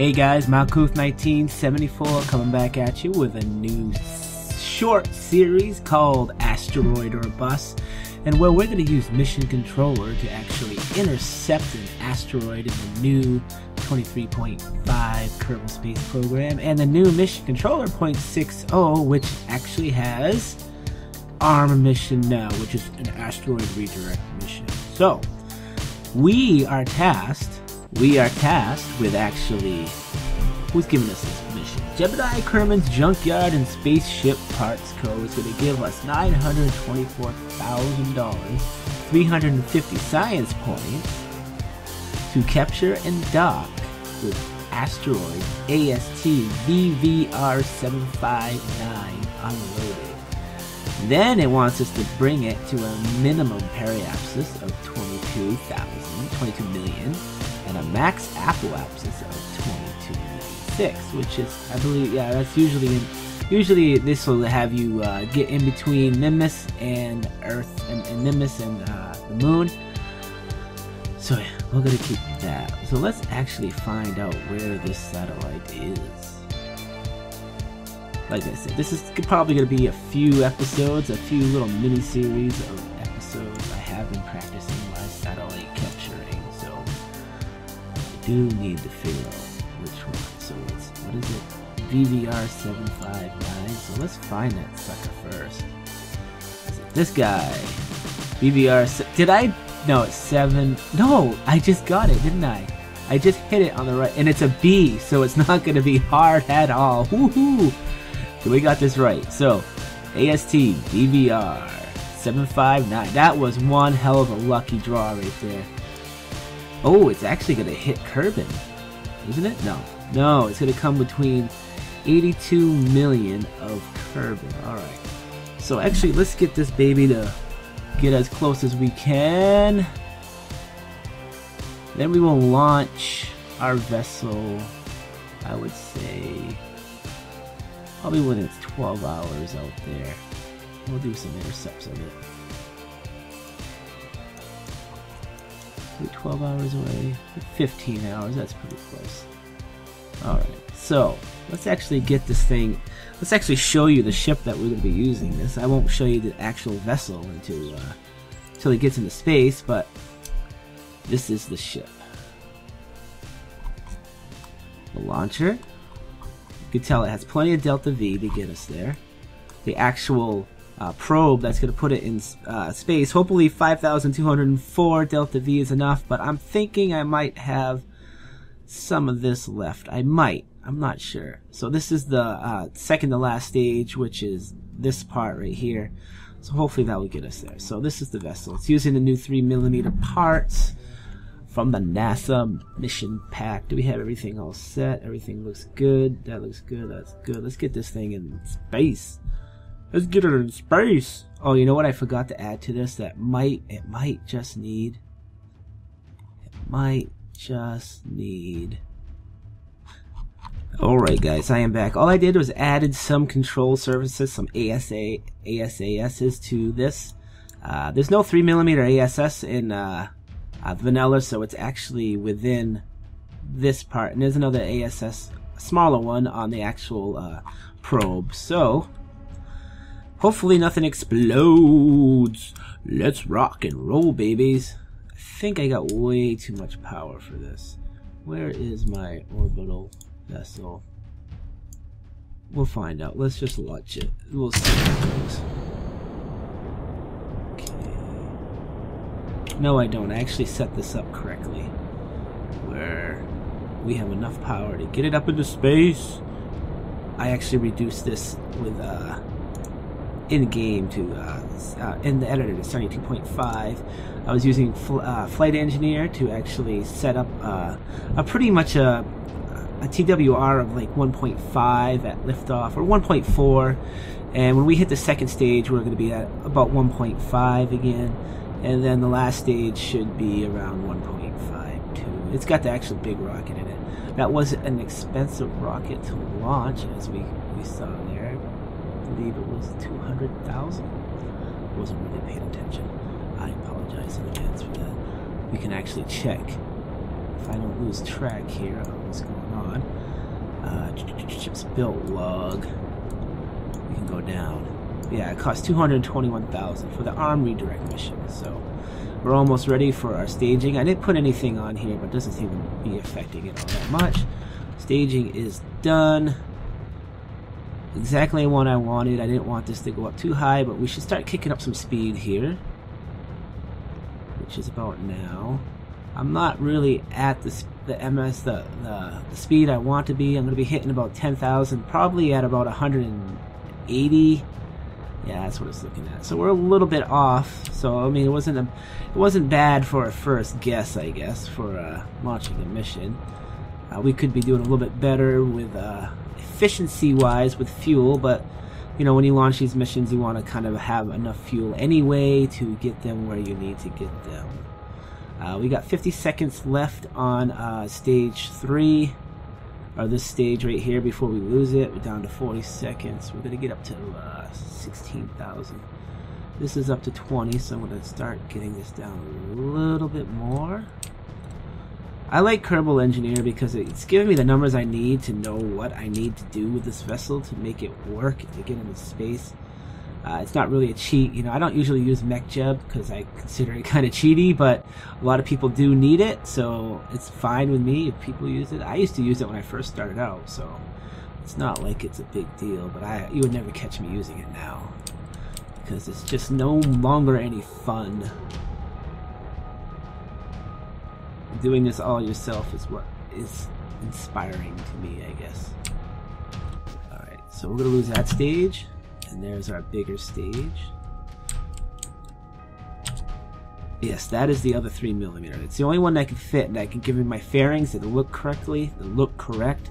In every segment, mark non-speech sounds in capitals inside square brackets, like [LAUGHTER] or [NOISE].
Hey guys, Malkuth1974 coming back at you with a new short series called Asteroid or Bust, and where we're going to use Mission Controller to actually intercept an asteroid in the new 23.5 Kerbal Space Program and the new Mission Controller .60, which actually has ARM mission now, which is an asteroid redirect mission. So, we are tasked, we are tasked with actually, who's giving us this mission? Jebediah Kerman's Junkyard and Spaceship Parts Co. is going to give us $924,000, 350 science points to capture and dock with asteroid AST VVR 759 unloaded. Then it wants us to bring it to a minimum periapsis of 22,000, 22 million, and a max apoapsis of 2296, which is, I believe, yeah, that's usually in, usually this will have you uh, get in between Minmus and Earth, and, and Minmus and uh, the Moon. So yeah, we're gonna keep that. So let's actually find out where this satellite is like I said, this is probably to be a few episodes, a few little mini series of episodes. I have been practicing do need to figure out which one. So it's, what is it? VVR 759. So let's find that sucker first. This guy? VVR. Did I? No, it's 7. No, I just got it, didn't I? I just hit it on the right, and it's a B, so it's not to be hard at all. Woohoo! So we got this right. So, AST VVR 759. That was one hell of a lucky draw right there. Oh, it's actually going to hit Kerbin. Isn't it? No. No, it's going to come between 82 million of Kerbin. Alright. So actually, let's get this baby to get as close as we can. Then we will launch our vessel, I would say, Probably when it's 12 hours out there. We'll do some intercepts of it. We're 12 hours away. 15 hours, that's pretty close. Alright, so let's actually get this thing. Let's actually show you the ship that we're going to be using this. I won't show you the actual vessel until, uh, until it gets into space, but this is the ship. The launcher you can tell it has plenty of delta V to get us there. The actual uh, probe that's going to put it in uh, space, hopefully 5,204 delta V is enough, but I'm thinking I might have some of this left. I might. I'm not sure. So this is the uh, second to last stage, which is this part right here. So hopefully that will get us there. So this is the vessel. It's using the new 3 millimeter parts from the NASA mission pack. Do we have everything all set? Everything looks good. That looks good. That's good. Let's get this thing in space. Let's get it in space. Oh, you know what I forgot to add to this? That might, it might just need, it might just need. Alright guys, I am back. All I did was added some control surfaces, some ASA, ASASs to this. Uh, there's no 3mm ASS in uh, uh, vanilla, so it's actually within this part. And there's another ASS, smaller one on the actual uh, probe. So, hopefully nothing explodes. Let's rock and roll, babies. I think I got way too much power for this. Where is my orbital vessel? We'll find out. Let's just launch it. We'll see how it goes. No, I don't. I actually set this up correctly. Where we have enough power to get it up into space. I actually reduced this with uh, in game to uh, uh, in the editor to 72.5. I was using fl uh, Flight Engineer to actually set up uh, a pretty much a, a TWR of like 1.5 at liftoff or 1.4, and when we hit the second stage, we're going to be at about 1.5 again and then the last stage should be around 1.52. It's got the actual big rocket in it. That was an expensive rocket to launch, as we, we saw believe it was 200,000. Wasn't really paying attention. I apologize in advance for that. We can actually check if I don't lose track here of what's going on. Uh, chips built log. We can go down. Yeah, it costs 221000 for the arm redirect mission, so we're almost ready for our staging. I didn't put anything on here, but doesn't seem to be affecting it all that much. Staging is done. Exactly what I wanted. I didn't want this to go up too high, but we should start kicking up some speed here. Which is about now. I'm not really at the, the MS, the, the, the speed I want to be. I'm going to be hitting about 10,000, probably at about 180 yeah, that's what it's looking at. So we're a little bit off. So I mean, it wasn't a, it wasn't bad for a first guess, I guess, for uh, launching a mission. Uh, we could be doing a little bit better with uh, efficiency-wise with fuel, but you know, when you launch these missions, you want to kind of have enough fuel anyway to get them where you need to get them. Uh, we got 50 seconds left on uh, stage three or this stage right here before we lose it. We're down to 40 seconds. We're going to get up to uh, 16,000. This is up to 20, so I'm going to start getting this down a little bit more. I like Kerbal Engineer because it's giving me the numbers I need to know what I need to do with this vessel to make it work, to get into space. Uh, it's not really a cheat. You know, I don't usually use MechJeb because I consider it [LAUGHS] kind of cheaty, but a lot of people do need it, so it's fine with me if people use it. I used to use it when I first started out, so it's not like it's a big deal, but I you would never catch me using it now because it's just no longer any fun. Doing this all yourself is what is inspiring to me, I guess. Alright, so we're gonna lose that stage. And there's our bigger stage. Yes, that is the other 3 millimeter. It's the only one that can fit, and I can give me my fairings that look correctly, that look correct.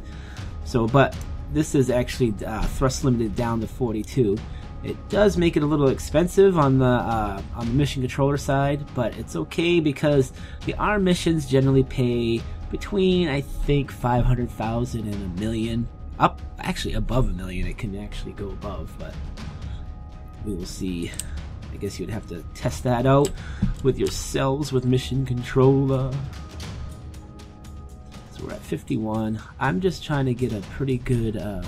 So, but this is actually uh, thrust limited down to 42. It does make it a little expensive on the uh, on the mission controller side, but it's okay because the ARM missions generally pay between I think 500,000 and a million. Up actually above a million it can actually go above but we will see. I guess you'd have to test that out with yourselves with mission controller. So we're at 51 I'm just trying to get a pretty good uh,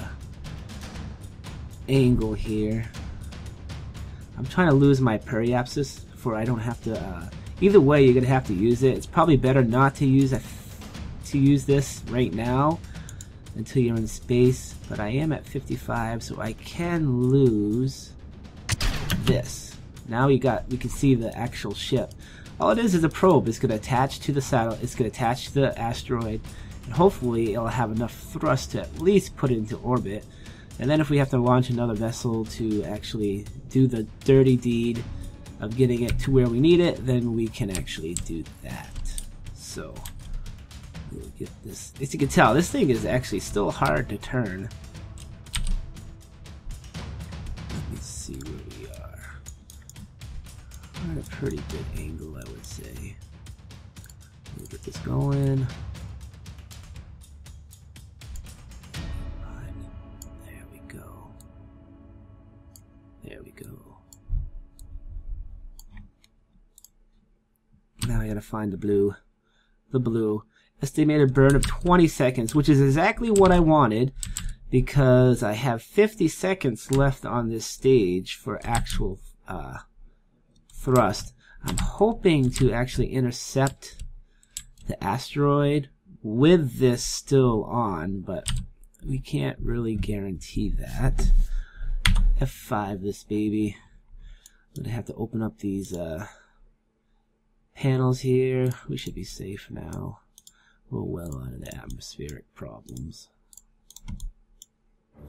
angle here I'm trying to lose my periapsis for I don't have to uh, either way you're gonna have to use it it's probably better not to use a, to use this right now until you're in space, but I am at 55, so I can lose this. Now we got, we can see the actual ship. All it is is a probe. It's going to attach to the satellite. It's going to attach to the asteroid, and hopefully it'll have enough thrust to at least put it into orbit. And then if we have to launch another vessel to actually do the dirty deed of getting it to where we need it, then we can actually do that. So get this. As you can tell, this thing is actually still hard to turn. Let me see where we are. We're at a pretty good angle, I would say. Get this going. Now I gotta find the blue. The blue estimated burn of 20 seconds, which is exactly what I wanted because I have 50 seconds left on this stage for actual uh, thrust. I'm hoping to actually intercept the asteroid with this still on, but we can't really guarantee that. F5 this baby. I'm gonna have to open up these uh, panels here. We should be safe now. We're well out of the atmospheric problems.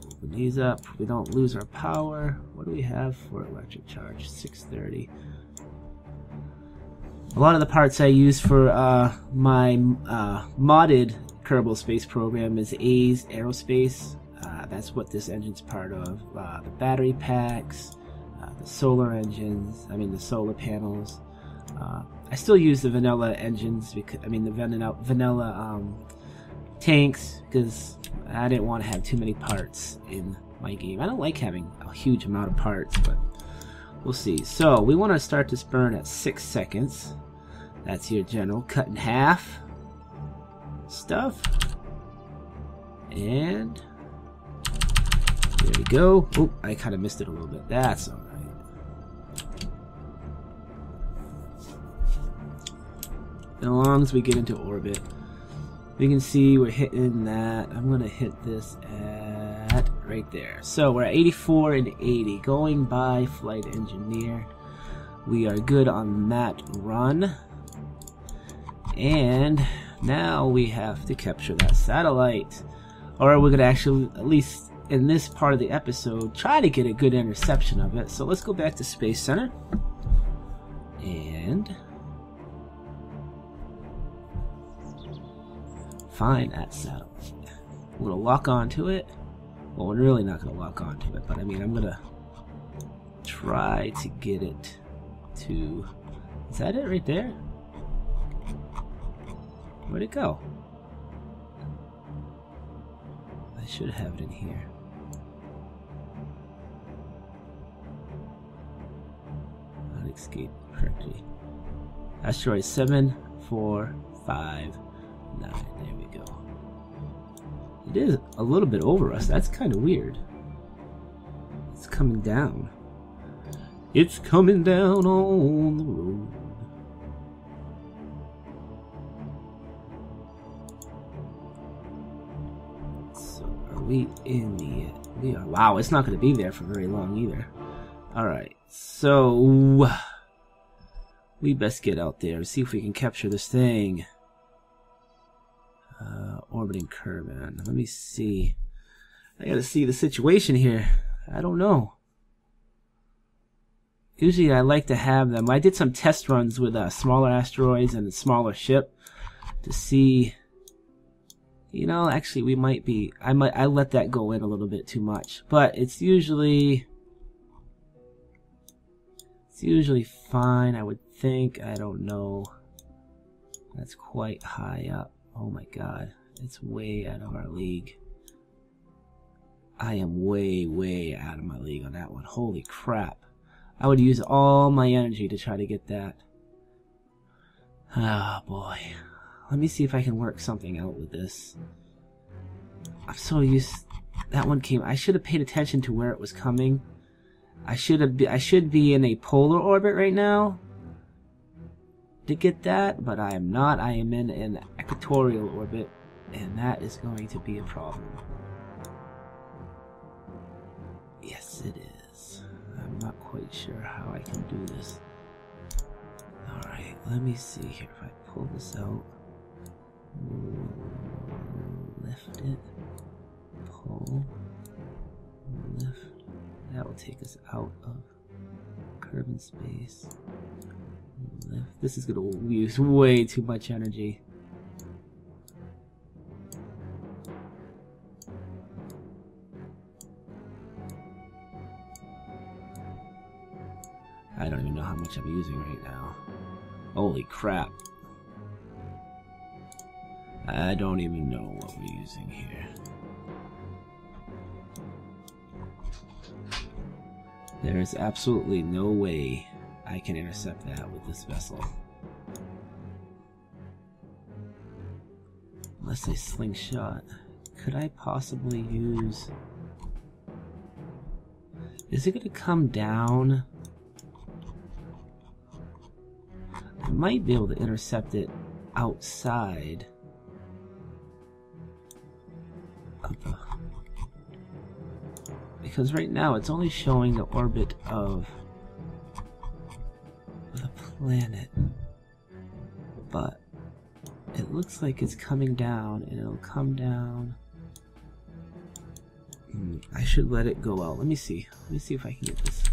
Open these up. We don't lose our power. What do we have for electric charge? 630. A lot of the parts I use for uh, my uh, modded Kerbal Space program is AIES Aerospace. Uh, that's what this engine's part of. Uh, the battery packs, uh, the solar engines, I mean the solar panels, uh, I still use the vanilla engines because I mean the vanilla vanilla um, tanks because I didn't want to have too many parts in my game. I don't like having a huge amount of parts, but we'll see. So we want to start this burn at six seconds. That's your general cut in half. stuff. And there we go. Oh, I kind of missed it a little bit. That's alright. As long as we get into orbit, we can see we're hitting that. I'm going to hit this at right there. So we're at 84 and 80. Going by Flight Engineer. We are good on that run. And now we have to capture that satellite. Or we're going to actually, at least in this part of the episode, try to get a good interception of it. So let's go back to Space Center. And find that satellite. I'm gonna lock onto it. Well, we're really not gonna lock onto it, but I mean, I'm gonna try to get it to. Is that it right there? Where'd it go? I should have it in here. Not escape correctly. Asteroid 745 nine. There we go. It is a little bit over us. That's kind of weird. It's coming down. It's coming down on the road. So, are we in the... We are... Wow, it's not going to be there for very long either. Alright, so... We best get out there and see if we can capture this thing. Uh, curve Kerbin. Let me see. I gotta see the situation here. I don't know. Usually I like to have them. I did some test runs with uh, smaller asteroids and a smaller ship to see. You know, actually, we might be. I might. I let that go in a little bit too much, but it's usually. It's usually fine. I would think. I don't know. That's quite high up. Oh my god, it's way out of our league. I am way, way out of my league on that one. Holy crap. I would use all my energy to try to get that. Oh, boy. Let me see if I can work something out with this. I'm so used... That one came... I should have paid attention to where it was coming. I should have... Be, I should be in a polar orbit right now to get that, but I am not. I am in an equatorial orbit, and that is going to be a problem. Yes, it is. I'm not quite sure how I can do this. Alright, let me see here. If I pull this out, lift it, pull, lift. That will take us out of Kerbin space. This is gonna use way too much energy. I don't even know how much I'm using right now. Holy crap. I don't even know what we're using here. There is absolutely no way I can intercept that with this vessel. Unless I slingshot. Could I possibly use... Is it going to come down? Might be able to intercept it outside. Because right now it's only showing the orbit of the planet. But it looks like it's coming down and it'll come down. Hmm, I should let it go out. Let me see. Let me see if I can get this.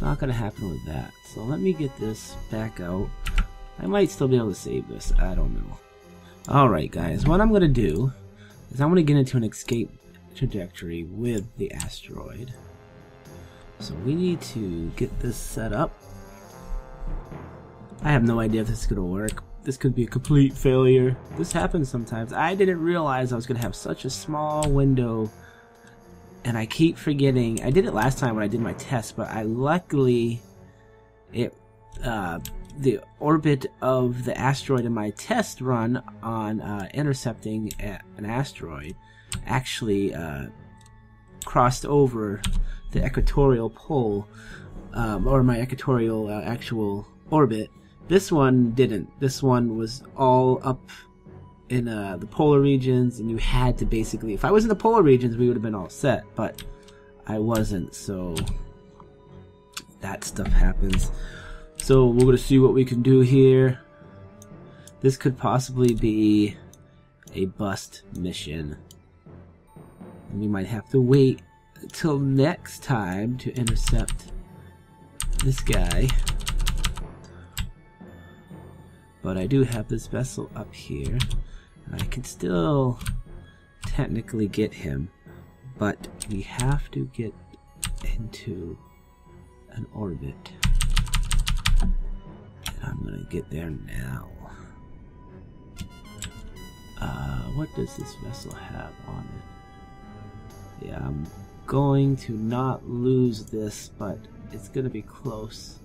Not going to happen with that. So let me get this back out. I might still be able to save this. I don't know. Alright guys, what I'm going to do is I'm going to get into an escape trajectory with the asteroid. So we need to get this set up. I have no idea if this is going to work. This could be a complete failure. This happens sometimes. I didn't realize I was going to have such a small window. And I keep forgetting. I did it last time when I did my test, but I luckily... It uh, the orbit of the asteroid in my test run on uh, intercepting a- an asteroid actually uh, crossed over the equatorial pole, um, or my equatorial uh, actual orbit. This one didn't. This one was all up in uh, the polar regions, and you had to basically. If I was in the polar regions, we would have been all set, but I wasn't, so that stuff happens. So we're gonna see what we can do here. This could possibly be a bust mission. And we might have to wait until next time to intercept this guy. But I do have this vessel up here. I can still technically get him. But we have to get into an orbit. And I'm gonna get there now. Uh, what does this vessel have on it? Yeah, I'm going to not lose this, but it's gonna be close.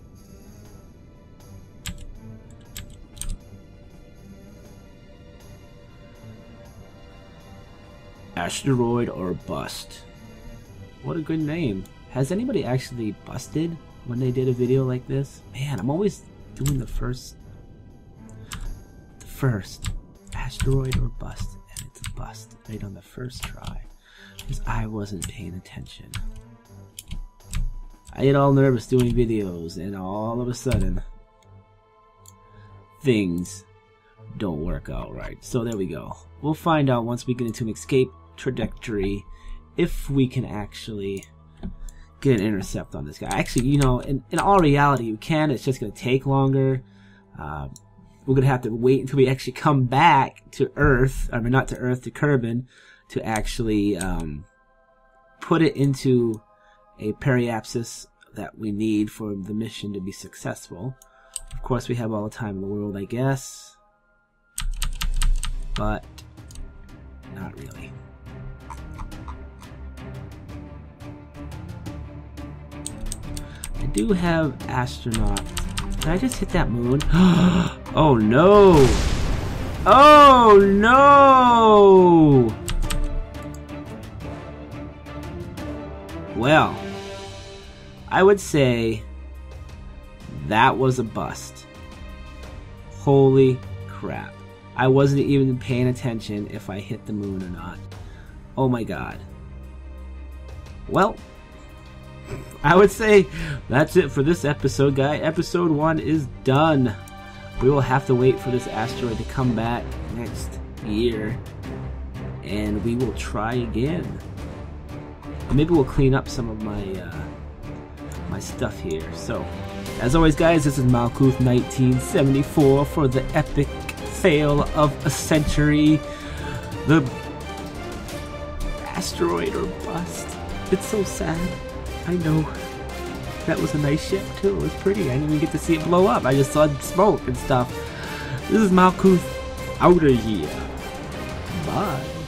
Asteroid or bust. What a good name. Has anybody actually busted when they did a video like this? Man, I'm always doing the first. The first. Asteroid or bust. And it's a bust right on the first try. Because I wasn't paying attention. I get all nervous doing videos, and all of a sudden, things don't work out right. So there we go. We'll find out once we get into an escape trajectory if we can actually get an intercept on this guy. Actually, you know, in, in all reality, you can. It's just going to take longer. Uh, we're going to have to wait until we actually come back to Earth. I mean, not to Earth, to Kerbin, to actually um, put it into a periapsis that we need for the mission to be successful. Of course, we have all the time in the world, I guess. But, not really. Do have astronaut. Did I just hit that moon? [GASPS] oh no! Oh no! Well, I would say that was a bust. Holy crap. I wasn't even paying attention if I hit the moon or not. Oh my god. Well, I would say that's it for this episode, guy. Episode 1 is done. We will have to wait for this asteroid to come back next year. And we will try again. Maybe we'll clean up some of my uh, my stuff here. So, as always, guys, this is Malkuth 1974 for the epic fail of a century. The asteroid or bust. It's so sad. I know. That was a nice ship too. It was pretty. I didn't even get to see it blow up. I just saw smoke and stuff. This is Malkuth out of here. Bye.